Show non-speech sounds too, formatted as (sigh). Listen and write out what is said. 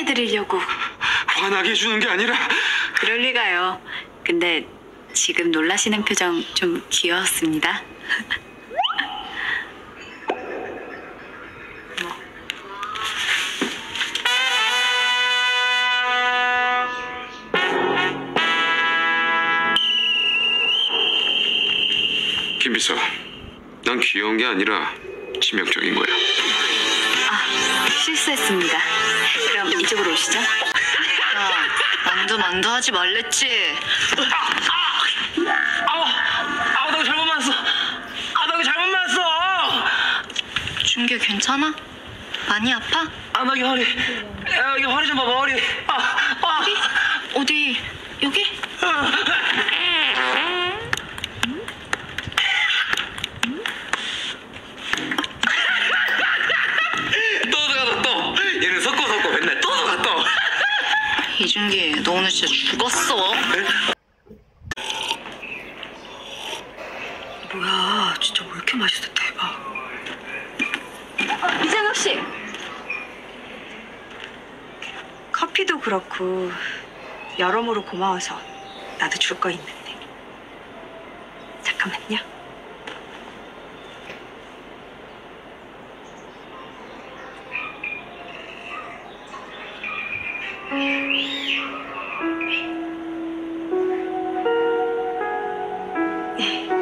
해드리려고. 화나게 해주는 게 아니라 그럴 리가요. 근데 지금 놀라시는 표정 좀 귀여웠습니다. 김 비서 난 귀여운 게 아니라 치명적인 거야 아, 실수했습니다. 그럼 이쪽으로 오시죠. 야, 만두 만두 하지 말랬지. 아우, 아우, 나 이거 잘못 맞았어. 아, 나 잘못 맞았어. 준규 괜찮아? 많이 아파? 아, 나 여기 허리. 야, 여기 허리 좀 봐봐, 허리. 아, 아. 어디? 여기? 또 들어가, 또. 얘는 섞고 섞고 맨날 또 들어가, 또. 이준기, 너 오늘 진짜 죽었어. 뭐야, 진짜 왜 이렇게 맛있어, 대박. 이장혁 씨! 커피도 그렇고, 여러모로 고마워서 나도 줄 거 있는데. 잠깐만요. Okay. (laughs)